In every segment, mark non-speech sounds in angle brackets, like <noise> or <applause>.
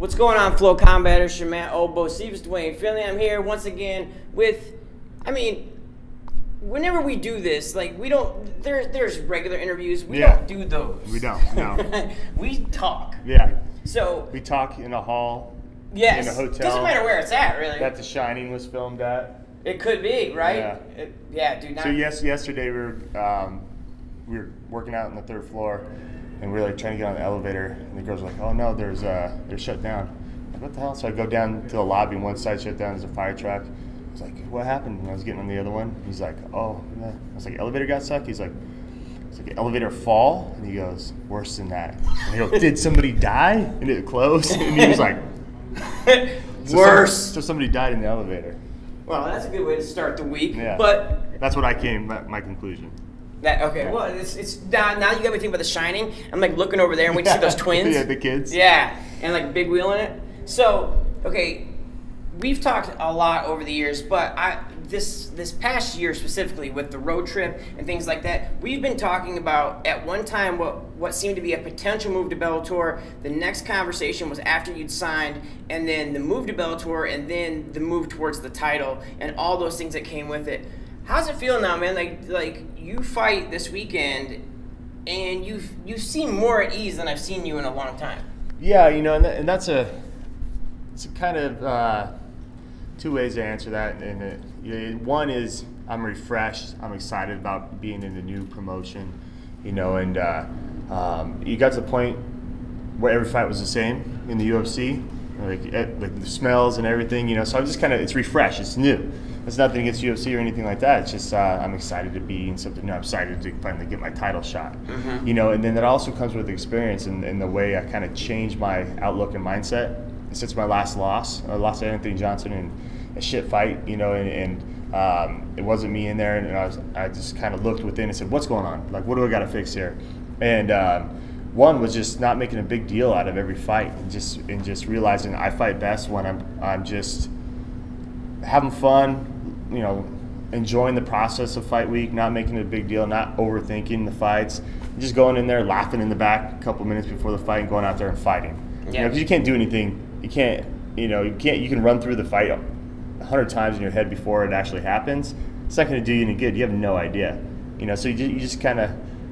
What's going on, Flow Combaters? Your man Obo, Stevens Dwayne Finley. I'm here once again with, I mean, whenever we do this, like we don't, there, there's regular interviews. We Yeah. don't do those. We don't, no. <laughs> we talk. Yeah. So We talk in a hall yes, in a hotel. doesn't matter where it's at, really. that The Shining was filmed at. it could be, right? Yeah. It- yeah, dude. Not, So yes, yesterday we were um, we were working out on the third floor, and we are like trying to get on the elevator, and the girls were like, "Oh no, there's uh, they're shut down." Like, what the hell? So I go down to the lobby, and one side shut down. There's a fire truck. I was like, "What happened?" And I was getting on the other one. He's like, "Oh, yeah." I was like, "Elevator got stuck." He's like. It's like elevator fall, and he goes, "Worse than that." And I go, "Did somebody die?" And it closed, and he was like, <laughs> so Worse. some- so somebody died in the elevator. well, that's a good way to start the week. Yeah. But That's what I came. My, my conclusion. That okay. Well, it's it's now, now you got me thinking about The Shining. I'm like looking over there and we see those <laughs> twins. Yeah, the kids. Yeah, and like big wheel in it. So, okay, we've talked a lot over the years, but I this this past year specifically with the road trip and things like that, we've been talking about at one time what what seemed to be a potential move to Bellator. The next conversation was after you'd signed, and then the move to Bellator, and then the move towards the title, and all those things that came with it. How's it feel now, man? Like like you fight this weekend, and you you seem more at ease than I've seen you in a long time. Yeah, you know, and, and that's a it's a kind of uh, two ways to answer that. And it, you know, one is I'm refreshed. I'm excited about being in the new promotion, you know, and uh, um, you got to the point where every fight was the same in the UFC, like eh, like the smells and everything, you know. So I'm just kind of it's refreshed. It's new. It's nothing against UFC or anything like that. It's just uh, I'm excited to be in something new. I'm excited to finally get my title shot, you know. And then that also comes with experience and, and the way I kind of changed my outlook and mindset since my last loss. I lost to Anthony Johnson in a shit fight, you know, and, and um, it wasn't me in there. And I was I just kind of looked within and said, what's going on? Like, what do I got to fix here? And um, one was just not making a big deal out of every fight, and just and just realizing I fight best when I'm I'm just having fun, you know, enjoying the process of fight week, not making it a big deal, not overthinking the fights, just going in there, laughing in the back a couple minutes before the fight, and going out there and fighting. You Yeah. know, because you can't do anything. You can't, you know, you can't. You can run through the fight a hundred times in your head before it actually happens. It's not going to do you any good. You have no idea. You know, so you just, you just kind of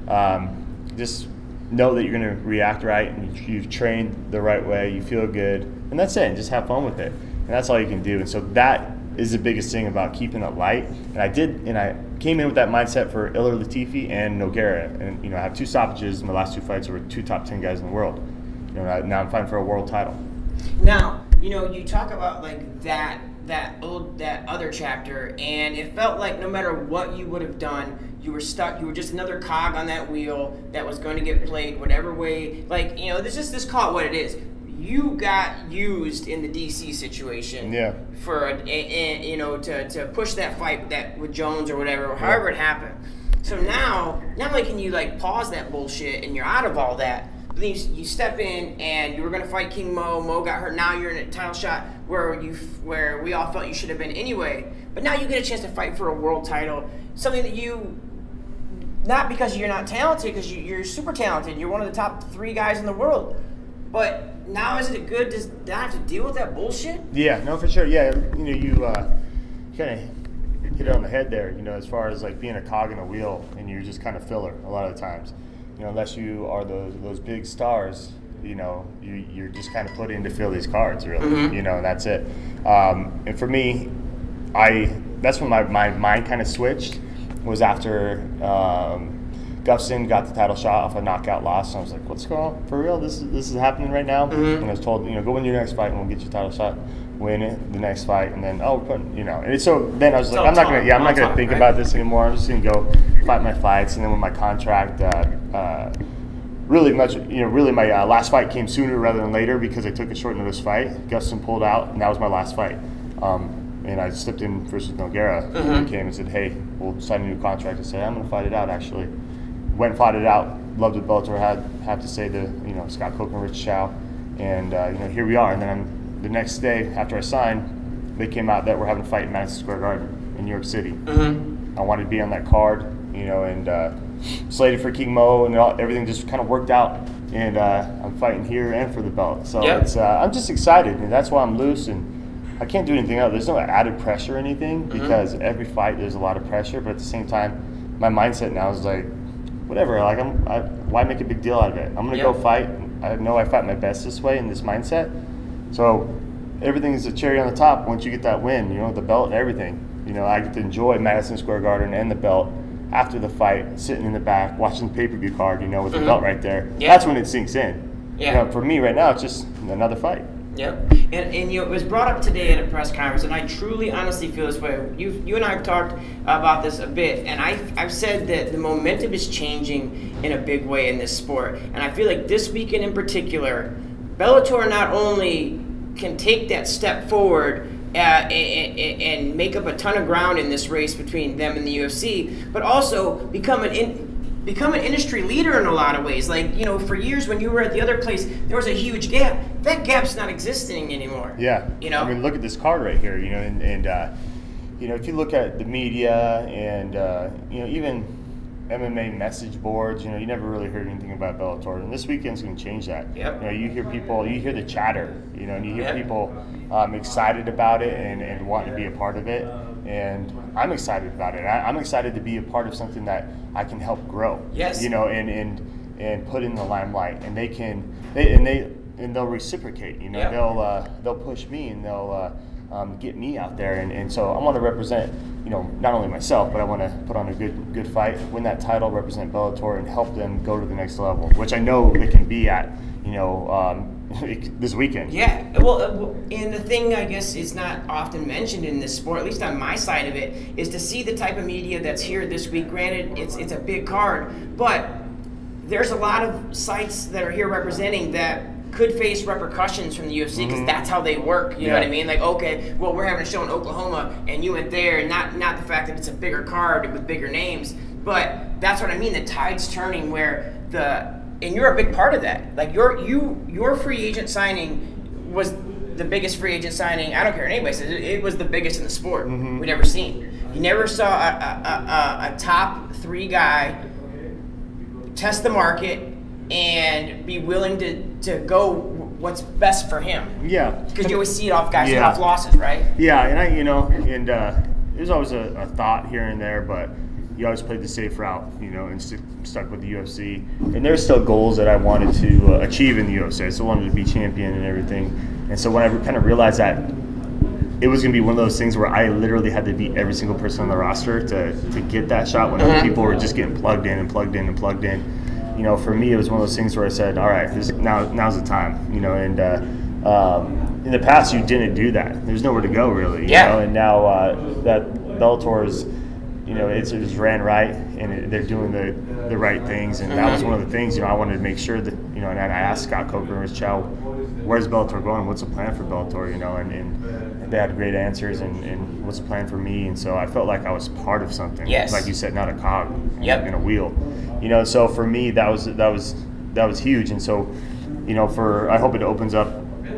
um, just know that you're going to react right, and you- you've trained the right way. You feel good, and that's it. And just have fun with it, and that's all you can do. And so that is the biggest thing about keeping it light. And I did, and I came in with that mindset for Ilir Latifi and Nogueira. And you know, I have two stoppages. In my last two fights were two top ten guys in the world. You know, now- I'm fighting for a world title. Now, you know, you talk about like that that old that other chapter and it felt like no matter what you would have done, you were stuck, you were just another cog on that wheel that was going to get played whatever way. Like, you know, this is just call it what it is. You got used in the DC situation. Yeah. For a, a, a- you know to, to push that fight that with Jones or whatever, however it happened. So now, not only can you like pause that bullshit and you're out of all that, but then you, you step in and you were gonna fight King Mo. Mo got hurt. Now you're in a title shot where you where we all felt you should have been anyway. But now you get a chance to fight for a world title, something that you not because you're not talented, because you, you're super talented. You're one of the top three guys in the world. But now is it good to not have to deal with that bullshit? Yeah, no, for sure. Yeah, you know, you uh, kind of hit it on the head there. You know, as far as like being a cog in a wheel, and you're just kind of filler a lot of the times. You know, unless you are those those big stars, you know, you you're just kind of put in to fill these cards, really. You know, and that's it. Um, and for me, I that's when my, my mind kind of switched. Was after um, Gustafsson got the title shot off a knockout loss. And I was like, "What's going on? For real? This is this is happening right now?" And I was told, "You know, go win your next fight, and we'll get your title shot. Win it the next fight, and then oh, we're putting, you know." And so then I was like, "I'm not gonna, yeah, I'm not gonna think right? about this anymore. I'm just gonna go fight my fights." And then when my contract. Uh, uh, really much, you know, really my uh, last fight came sooner rather than later because I took a short notice fight. Gustin pulled out, and that was my last fight. Um, and I slipped in versus Nogueira. And he came and said, "Hey, we'll sign a new contract." I said, "I'm going to fight it out." Actually, went and fought it out. Loved what Bellator had have to say to you know Scott Coker and Rich Chou, and uh, you know here we are. And then I'm, the next day after I signed, they came out that we're having a fight in Madison Square Garden in New York City. I wanted to be on that card, you know, and uh, slated for King Mo, and all, everything just kind of worked out and uh, I'm fighting here and for the belt. So Yep. it's uh, I'm just excited, and that's why I'm loose and. I can't do anything else. There's no added pressure or anything Mm-hmm. because every fight there's a lot of pressure. But at the same time, my mindset now is like, whatever. Like I'm, I, why make a big deal out of it? I'm gonna go fight. I know I fight my best this way in this mindset. So everything is a cherry on the top once you get that win. You know the belt and everything. You know I get to enjoy Madison Square Garden and the belt after the fight, sitting in the back watching the pay per view card. You know with the belt right there. Mm-hmm. Yeah. That's when it sinks in. Yeah. You know, for me right now, it's just another fight. Yep. And, and you know, it was brought up today at a press conference, and I truly, honestly feel this way. You, you and I have talked about this a bit, and I, I've said that the momentum is changing in a big way in this sport. And I feel like this weekend in particular, Bellator not only can take that step forward uh, and, and- make up a ton of ground in this race between them and the UFC, but also become an in, become an industry leader in a lot of ways. Like, you know, for years when you were at the other place, there was a huge gap. That gap's not existing anymore. Yeah. You know? I mean, look at this card right here. You know, and, and uh, you know, if you look at the media and uh, you know even MMA message boards, you know, you never really heard anything about Bellator, and this weekend's going to change that. Yep. You know, you hear people, you hear the chatter, you know, and you hear Yep. people um, excited about it and, and wanting to be a part of it. And I'm excited about it. I, I'm excited to be a part of something that I can help grow. Yes. You know, and and and put in the limelight, and they can, they, and they and they'll reciprocate. You know, Yeah. they'll uh, they'll push me and they'll uh, um, get me out there, and, and so I want to represent, you know, not only myself, but I want to put on a good good fight, win that title, represent Bellator, and help them go to the next level, which I know they can be at, you know, um, <laughs> this weekend. Yeah, well, uh, and the thing I guess is not often mentioned in this sport, at least on my side of it, is to see the type of media that's here this week. Granted, it's it's a big card, but there's a lot of sites that are here representing that could face repercussions from the UFC because mm-hmm. that's how they work. You know what I mean? Like, okay, well, we're having a show in Oklahoma, and you went there, and not not the fact that it's a bigger card with bigger names, but that's what I mean. The tide's turning where the and you're a big part of that. Like your you your free agent signing was the biggest free agent signing. I don't care what anybody says. It, it was the biggest in the sport mm-hmm. we've ever seen. You never saw a, a, a, a top three guy test the market and be willing to, to go what's best for him. Yeah. Because you always see it off guys who Yeah. have losses, right? Yeah, and I, you know, and uh, there's always a, a thought here and there, but you always played the safe route, you know, and st- stuck with the UFC. And there's still goals that I wanted to uh, achieve in the UFC. I still wanted to be champion and everything. And so when I kind of realized that it was going to be one of those things where I literally had to beat every single person on the roster to, to get that shot when other people were just getting plugged in and plugged in and plugged in. You know, for me, it was one of those things where I said, all right, this, now now's the time, you know, and uh, um, in the past you didn't do that. There's nowhere to go really, you Yeah. know, and now uh, that Bellator is, you know, it's, it just ran right and it, they're doing the, the right things. And that was one of the things, you know, I wanted to make sure that, you know, and I asked Scott Coker and Rich Chou, where's Bellator going? What's the plan for Bellator, you know, and, and they had great answers and, and what's the plan for me. And so I felt like I was part of something. Yes. Like you said, not a cog Yep. in a wheel. You know, so for me that was that was that was huge. And so, you know, for I hope it opens up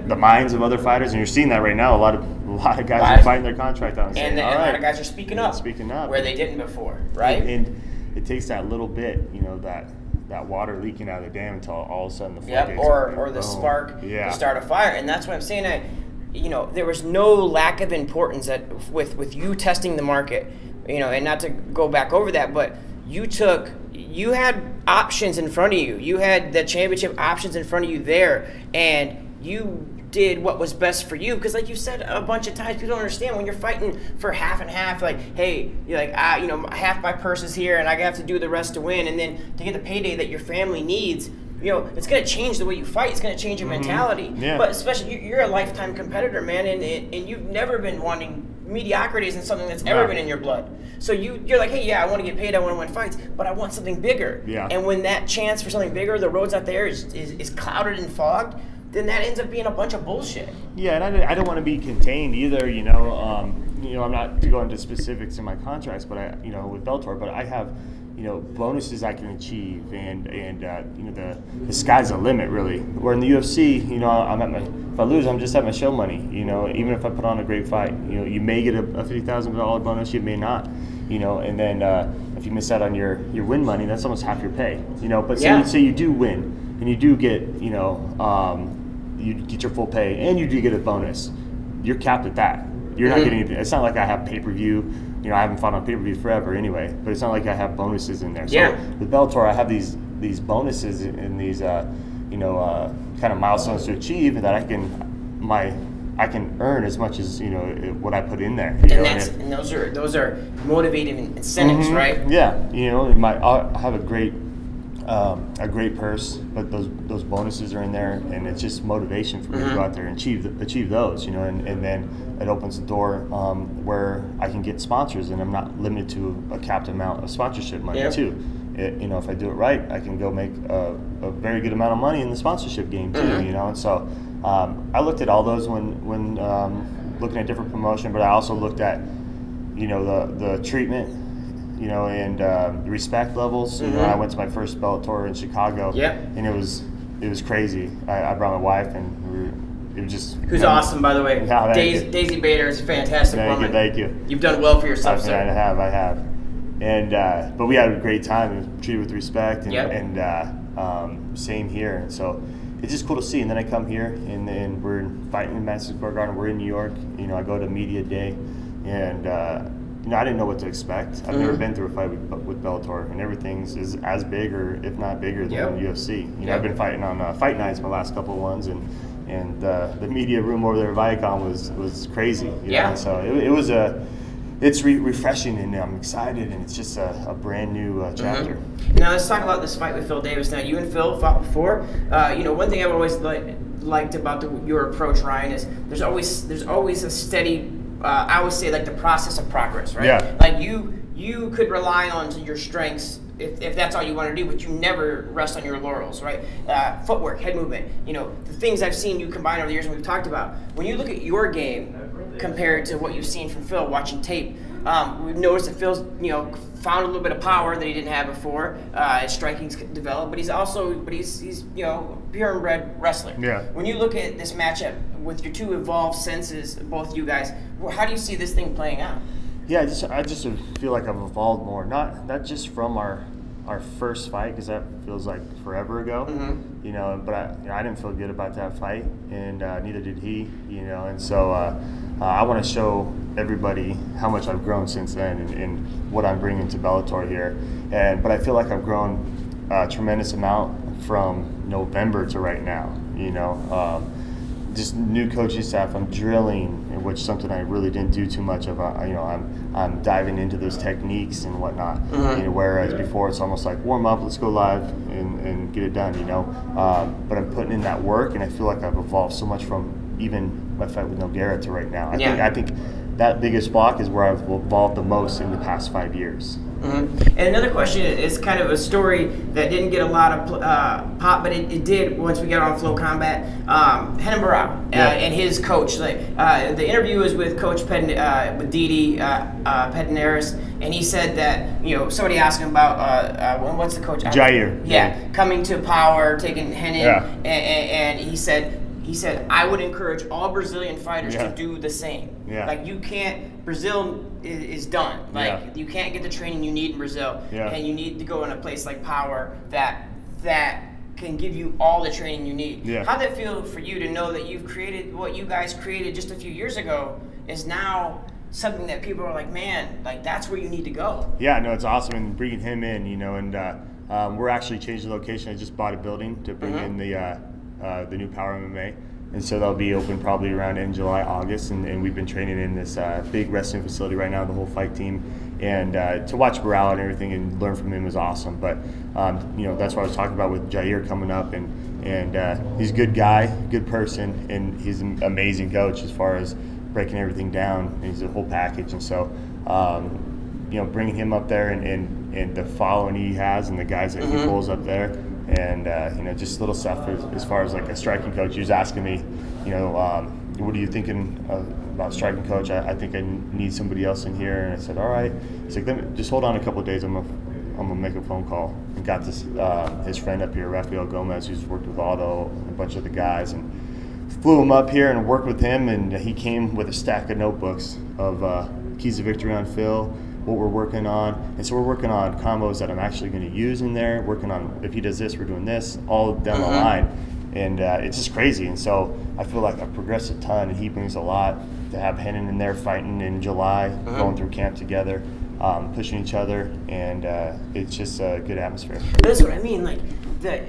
the minds of other fighters, and you're seeing that right now. A lot of a lot of guys Lot are fighting their contract out and saying, the, "All and a lot of guys are speaking up. Speaking up. Where they didn't before, right? And it takes that little bit, you know, that that water leaking out of the dam until all of a sudden the Yep, or, or the Boom. spark yeah. to start a fire. And that's what I'm saying. I, you know, there was no lack of importance that with with you testing the market. You know, and not to go back over that, but you took you had options in front of you. You had the championship options in front of you there, and you did what was best for you. Because, like you said a bunch of times, people don't understand when you're fighting for half and half. Like, hey, you're like, ah, you know, half my purse is here, and I have to do the rest to win, and then to get the payday that your family needs. You know, it's gonna change the way you fight. It's gonna change your mentality. Yeah. But especially, you- you're a lifetime competitor, man, and and you've never been wanting mediocrity isn't something that's ever Right. been in your blood. So you you're like, hey, yeah, I want to get paid, I want to win fights, but I want something bigger. Yeah. And when that chance for something bigger, the road's out there is, is, is clouded and fogged, then that ends up being a bunch of bullshit. Yeah, and I, don't- I don't want to be contained either. You know, um, you know, I'm not to go into specifics in my contracts, but I, you know, with Bellator, but I have, you know, bonuses I can achieve, and and uh, you know, the the sky's the limit really. Where in the UFC, you know, I'm at my if I lose, I'm just at my show money. You know, even if I put on a great fight, you know, you may get a, a fifty thousand dollar bonus, you may not. You know, and then uh, if you miss out on your your win money, that's almost half your pay. You know, but say Yeah. you say you do win and you do get you know um, you get your full pay and you do get a bonus, you're capped at that. You're not Mhm. getting anything. It's not like I have pay per view. You know, I haven't fought on pay per view forever anyway, but it's not like I have bonuses in there. So Yeah. with Bellator, I have these these bonuses and these uh, you know uh, kind of milestones to achieve that I can my I can earn as much as you know what I put in there. You know, And and that's if- and those are those are motivating incentives, Mhm. right? Yeah, you know, my I have a great um, a great purse, but those those bonuses are in there, and it's just motivation for me to Mhm. go out there and achieve achieve those, you know, and, and then it opens the door um, where I can get sponsors, and I'm not limited to a capped amount of sponsorship money Yeah. too. It, you know, if I do it right, I can go make a, a very good amount of money in the sponsorship game too, Mhm. you know, and so um, I looked at all those when when um, looking at different promotion, but I also looked at you know the the treatment you know and um, respect levels you know Mhm. i went to my first bellator in chicago Yep. and it was it was crazy i, I brought my wife and we were, it was just Who's awesome, by the way. Yeah, Daisy, you. Daisy Bader is a fantastic thank woman. you thank you You've done well for yourself, I. I have i have and uh, but we had a great time and treated with respect and, Yep. and uh, um, same here and so it's just cool to see and then i come here and then we're fighting in madison square garden we're in new york you know i go to media day and uh, you know i didn't know what to expect i've never Mhm. been through a fight with, with bellator and everything's is as big or if not bigger than Yep. ufc you know Yep. i've been fighting on uh, fight nights my last couple of ones and and uh, the media room over there at Viacom was was crazy. You Yeah. Know? So it, it was a, it's re- refreshing and I'm excited and it's just a, a brand new uh, chapter. Mhm. Now let's talk about this fight with Phil Davis. Now you and Phil fought before. Uh, you know, one thing I've always li- liked about the, your approach, Ryan, is there's always there's always a steady. Uh, I would say like the process of progress, right? Yeah. Like you you could rely on your strengths. If, if that's all you want to do, but you never rest on your laurels, right? Uh, footwork, head movement, you know, the things I've seen you combine over the years and we've talked about. When you look at your game compared to what you've seen from Phil watching tape, um, we've noticed that Phil's, you know, found a little bit of power that he didn't have before. Uh, his striking's developed, but he's also, but he's, he's, you know, pure and bred wrestler. Yeah. When you look at this matchup with your two evolved senses, both you guys, how do you see this thing playing out? Yeah, I just I just feel like I've evolved more. Not not just from our our first fight because that feels like forever ago. Mhm. You know, but I, you know, I didn't feel good about that fight, and uh, neither did he. You know, and so uh, uh, I want to show everybody how much I've grown since then and, and what I'm bringing to Bellator here. And but I feel like I've grown a tremendous amount from November to right now. You know. Um, just new coaching staff. I'm drilling, in which something I really didn't do too much of. Uh, you know, I'm I'm diving into those techniques and whatnot. Mhm. You know, whereas before it's almost like warm up, let's go live and, and get it done. You know, um, but I'm putting in that work, and I feel like I've evolved so much from even my fight with Nogueira to right now. I think Yeah. I think that biggest block is where I've evolved the most in the past five years. Hmm And another question is kind of a story that didn't get a lot of uh, pop, but it, it did once we got on Flow Combat. Um, Renan Barao uh, and his coach. Like uh, the interview was with Coach Ped- uh, with Dedé uh, uh, Pederneiras, and he said that you know somebody asked him about uh, uh, what's the coach? Jair. Yeah, coming to power, taking Renan, Yeah. and, and, and he said. He said, "I would encourage all Brazilian fighters Yeah. to do the same. Yeah. Like you can't. Brazil is, is done. Like Yeah. you can't get the training you need in Brazil, Yeah. and you need to go in a place like Power that that can give you all the training you need. Yeah. How'd that feel for you to know that you've created what you guys created just a few years ago is now something that people are like, man, like that's where you need to go. Yeah, no, it's awesome, and bringing him in, you know, and uh, um, we're actually changing the location. I just bought a building to bring Mhm. in the uh, uh, the new Power MMA, and so that'll be open probably around in July, August, and, and we've been training in this uh, big wrestling facility right now, the whole fight team, and uh, to watch Barao and everything and learn from him is awesome. But um, you know, that's what I was talking about with Jair coming up, and and uh, he's a good guy, good person, and he's an amazing coach as far as breaking everything down. He's a whole package, and so. Um, you know, bringing him up there and, and, and the following he has and the guys that he Mhm. pulls up there. And, uh, you know, just little stuff as, as far as like a striking coach. He was asking me, you know, um, what are you thinking of, about striking coach? I, I think I need somebody else in here. And I said, all right. He's like, me, just hold on a couple days. I'm to I'm gonna make a phone call. And got this, uh, his friend up here, Rafael Gomez, who's worked with Aldo and a bunch of the guys. And flew him up here and worked with him, and he came with a stack of notebooks of uh, keys to victory on Phil, what we're working on. And so we're working on combos that I'm actually going to use in there. Working on if he does this, we're doing this, all down the Mhm. line. And uh, it's just crazy. And so I feel like I've progressed a ton, and he brings a lot to have Renan in there fighting in July, Mhm. going through camp together, um, pushing each other, and uh, it's just a good atmosphere. That's what I mean. Like the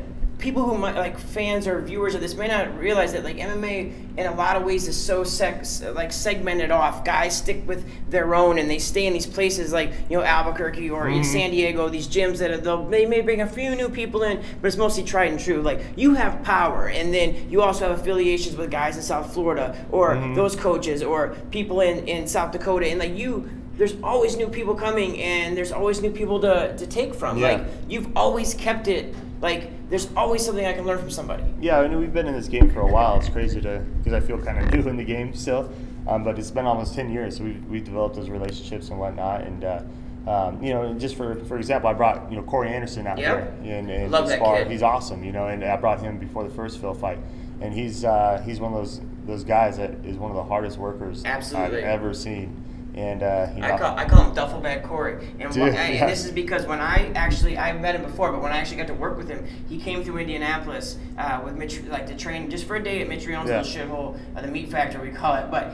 people who might like fans or viewers of this may not realize that like MMA in a lot of ways is so sex like segmented off. Guys stick with their own and they stay in these places like you know Albuquerque or in mm-hmm. San Diego. These gyms that are, they'll, they may bring a few new people in, but it's mostly tried and true. Like you have power, and then you also have affiliations with guys in South Florida or mm-hmm. those coaches or people in in South Dakota, and like you. There's always new people coming, and there's always new people to, to take from. Yeah. Like you've always kept it like there's always something I can learn from somebody. Yeah, I mean, we've been in this game for a while. It's crazy to because I feel kind of <laughs> new in the game still, um, but it's been almost ten years. So we've, we've developed those relationships and whatnot. And uh, um, you know, just for for example, I brought you know Corey Anderson out Yep. there and, and Love that spar. kid. He's awesome, you know, and I brought him before the first Phil fight, and he's uh, he's one of those those guys that is one of the hardest workers Absolutely. I've ever seen. And uh, you know, I call I call him Duffelbag Corey, and, Dude, why- yeah. and this is because when I actually I met him before, but when I actually got to work with him, he came through Indianapolis uh, with Mitch, like to train just for a day at Mitch Rion's Yeah. little shithole, uh, the meat factory we call it. But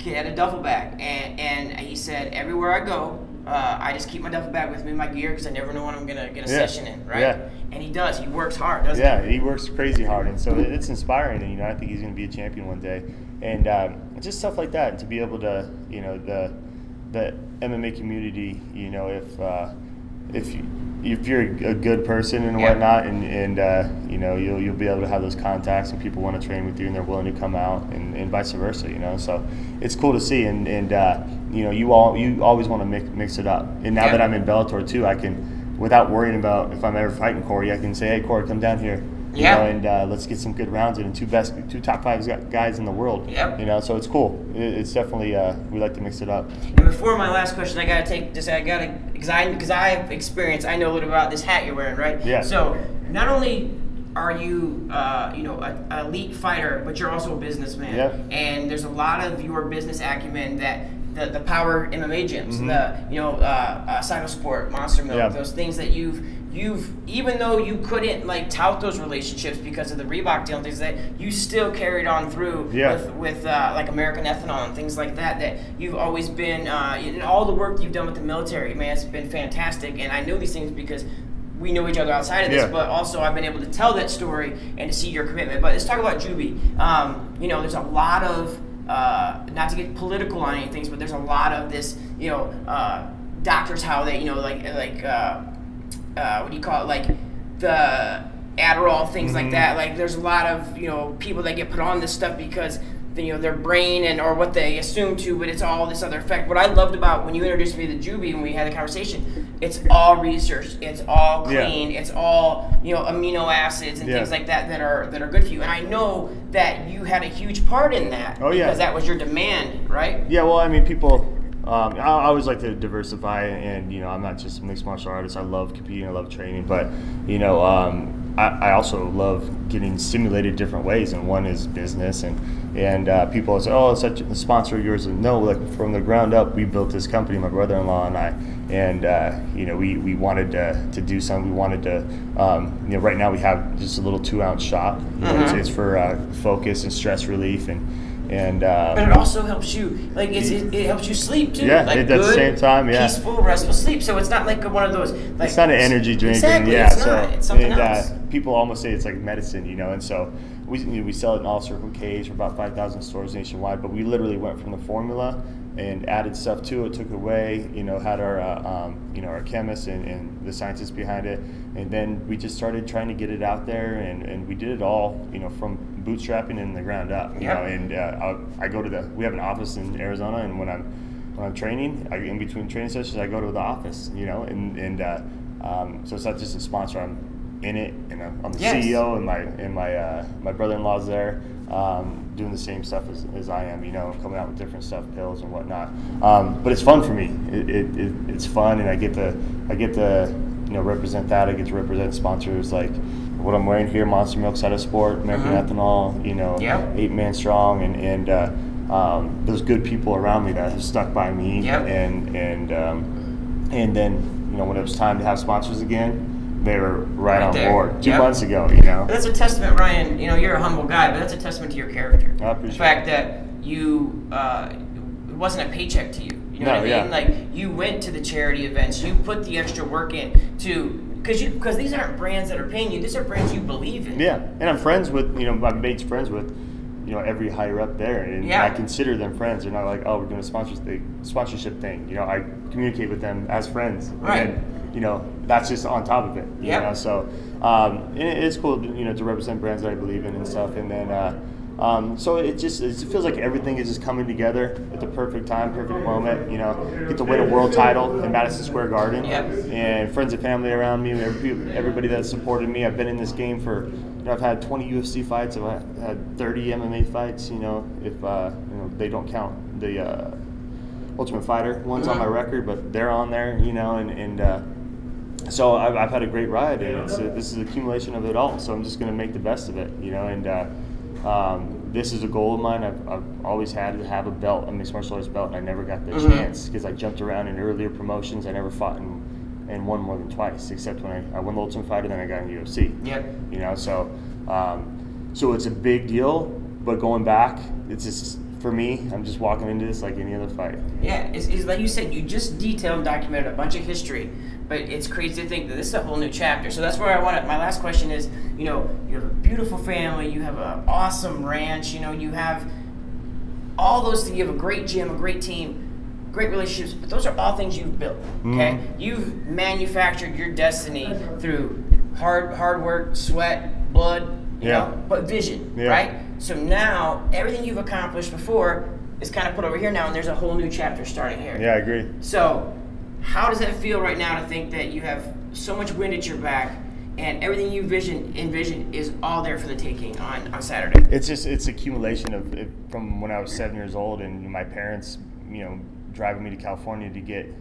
he had a duffel bag, and and he said everywhere I go, uh, I just keep my duffel bag with me, my gear, because I never know when I'm gonna get a Yeah. session in, right? Yeah. And he does. He works hard, doesn't Yeah, he works crazy hard, and so it's inspiring. And you know, I think he's going to be a champion one day, and um, just stuff like that. And to be able to, you know, the the MMA community, you know, if uh, if you, if you're a good person and Yeah. whatnot, and and uh, you know, you'll you'll be able to have those contacts, and people want to train with you, and they're willing to come out, and, and vice versa. You know, so it's cool to see, and and uh, you know, you all you always want to mix mix it up. And now Yeah. that I'm in Bellator too, I can, without worrying about if I'm ever fighting Corey, I can say, hey Corey, come down here. You Yeah. know, and uh, let's get some good rounds in. And two best, two top five guys in the world. Yep. You know, so it's cool. It's definitely uh, we like to mix it up. And before my last question, I gotta take this. I gotta because I because I have experience. I know a little about this hat you're wearing, right? Yeah. So not only are you, uh, you know, an elite fighter, but you're also a businessman. Yeah. And there's a lot of your business acumen that the, the power MMA gyms, Mhm. the you know, uh, uh, Cytosport, Monster Milk, Yeah. those things that you've you've even though you couldn't like tout those relationships because of the Reebok deal and things like that you still carried on through Yeah. with with uh, like American Ethanol and things like that. That you've always been, uh, and all the work you've done with the military, man, it's been fantastic. And I know these things because we know each other outside of this, Yeah. but also I've been able to tell that story and to see your commitment. But let's talk about Juby. Um, you know, there's a lot of uh, not to get political on anything, but there's a lot of this, you know, uh, doctors how they, you know, like like. Uh, uh, what do you call it, like the Adderall, things like Mhm. that. Like there's a lot of you know people that get put on this stuff because you know their brain and or what they assume to, but it's all this other effect. What I loved about when you introduced me to Juby and we had a conversation, it's all research, it's all Yeah. clean, it's all you know amino acids and Yeah. things like that that are that are good for you. And I know that you had a huge part in that Oh, yeah. because that was your demand, right? Yeah, well, I mean, people. Um, I, I always like to diversify, and you know, I'm not just a mixed martial artist. I love competing, I love training, but you know, um, I, I also love getting stimulated different ways, and one is business, and and uh, people say, oh, it's such a sponsor of yours, and no, like from the ground up, we built this company, my brother-in-law and I, and uh, you know, we, we wanted to, to do something. We wanted to, um, you know, right now we have just a little two-ounce shot. You know, it's, Mhm. it's for uh, focus and stress relief, and and. Uh, But it also helps you, like it's, it, it helps you sleep too. Yeah, like at the same time, yeah. Peaceful, restful sleep. So it's not like one of those. Like, it's not an energy drink, Exactly, and yeah, it's so not. It's something and, else. Uh, people almost say it's like medicine, you know, and so we we sell it in all Circle K's for about five thousand stores nationwide, but we literally went from the formula and added stuff to it, took away, you know, had our uh, um, you know our chemists and, and the scientists behind it, and then we just started trying to get it out there, and, and we did it all, you know, from bootstrapping in the ground up, you Yep. know, and uh, I, I go to the we have an office in Arizona, and when I'm when I'm training, I, in between training sessions, I go to the office, you know, and and uh, um, so it's not just a sponsor. I'm in it, and I'm, I'm the Yes. CEO, and my and my uh, my brother-in-law's there, um, doing the same stuff as, as I am, you know, coming out with different stuff, pills and whatnot. Um, but it's fun for me. It, it, it, it's fun, and I get to I get to you know represent that. I get to represent sponsors like what I'm wearing here, Monster Milk, Cytosport, American Mhm. Ethanol, you know, Yep. Eight Man Strong, and and uh, um, those good people around me that have stuck by me, Yep. and and um, And then, you know, when it was time to have sponsors again, they were right, Right on there. board. Two Yep. months ago, you know. But that's a testament, Ryan. You know, you're a humble guy, but that's a testament to your character. I appreciate the fact that you uh, it wasn't a paycheck to you. You know No, what I mean? yeah. Like you went to the charity events, you put the extra work in to because you because these aren't brands that are paying you. These are brands you believe in. Yeah, and I'm friends with you know my mates friends with you know every higher up there, and Yeah. I consider them friends. They're not like oh we're doing a sponsorship thing, sponsorship thing. You know I communicate with them as friends, Right. and you know that's just on top of it. Know, so um, it- it's cool you know to represent brands that I believe in and stuff, and then. Uh, um, so it just it feels like everything is just coming together at the perfect time, perfect moment. You know, get to win a world title in Madison Square Garden, Yep. and friends and family around me, everybody that supported me. I've been in this game for, you know, I've had 20 UFC fights, I've had 30 MMA fights. You know, if uh, you know they don't count the uh, Ultimate Fighter ones on my record, but they're on there. You know, and and. Uh, so I've, I've had a great ride, and this is accumulation of it all. So I'm just going to make the best of it, you know. And uh, um, this is a goal of mine. I've, I've always had to have a belt, a mixed martial arts belt, and I never got the Mhm. chance because I jumped around in earlier promotions. I never fought in, and won more than twice, except when I, I won the Ultimate Fighter, then I got in UFC. Yep. You know, so um, so it's a big deal. But going back, it's just for me. I'm just walking into this like any other fight. Yeah, it's, it's like you said, you just detailed and documented a bunch of history, but it's crazy to think that this is a whole new chapter. So that's where I want to. My last question is, you know, you have a beautiful family, you have an awesome ranch, you know, you have all those things. You have a great gym, a great team, great relationships, but those are all things you've built. Okay, Mhm. you've manufactured your destiny through hard hard work, sweat, blood, you Yeah. know, but vision, Yeah. right? So now everything you've accomplished before is kind of put over here now, and there's a whole new chapter starting here. Yeah, I agree. So, how does that feel right now to think that you have so much wind at your back and everything you vision envision is all there for the taking on, on Saturday? It's just it's accumulation of it, from when I was seven years old and my parents, you know, driving me to California to get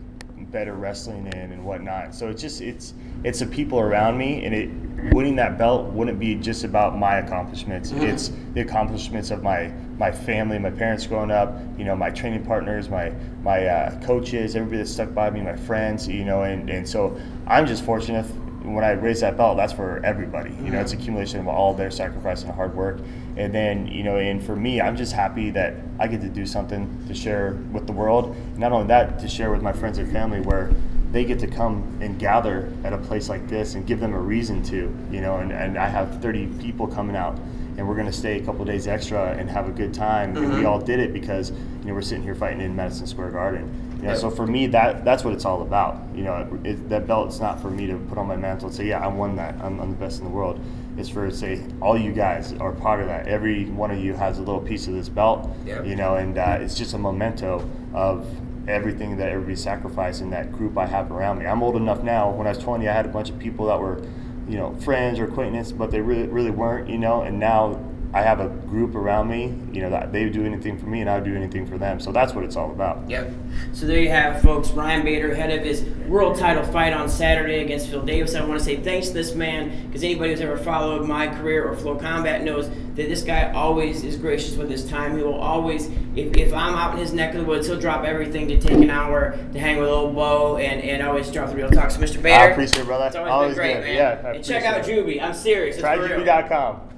better wrestling in and whatnot. So it's just it's it's the people around me and it winning that belt wouldn't be just about my accomplishments. It's the accomplishments of my my family, my parents growing up, you know, my training partners, my my uh, coaches, everybody that stuck by me, my friends, you know, and, and so I'm just fortunate when I raise that belt, that's for everybody. You know, it's mm-hmm. accumulation of all their sacrifice and hard work. And then, you know, and for me, I'm just happy that I get to do something to share with the world. Not only that, to share with my friends and family where they get to come and gather at a place like this and give them a reason to, you know, and, and I have 30 people coming out and we're going to stay a couple days extra and have a good time. And we mm-hmm. all did it because, you know, we're sitting here fighting in Madison Square Garden. Know, so for me, that that's what it's all about. You know, it, that belt's not for me to put on my mantle and say, yeah, I won that. I'm, I'm the best in the world. It's for say all you guys are part of that. Every one of you has a little piece of this belt. Yep. You know, and uh, it's just a memento of everything that everybody sacrificed in that group I have around me. I'm old enough now. When I was 20, I had a bunch of people that were, you know, friends or acquaintances, but they really really weren't. You know, and now I have a group around me. You know, that they would do anything for me, and I would do anything for them. So that's what it's all about. Yep. So there you have, folks. Ryan Bader, ahead of his world title fight on Saturday against Phil Davis. I want to say thanks to this man because anybody who's ever followed my career or Flow Combat knows that this guy always is gracious with his time. He will always, if, if I'm out in his neck of the woods, he'll drop everything to take an hour to hang with old Bo and, and always drop the real talk. So, Mr. Bader, I appreciate it, brother. It's always, Always been great, good. man. Yeah, I and check out it. Juby. I'm serious. It's. TryJuby.com.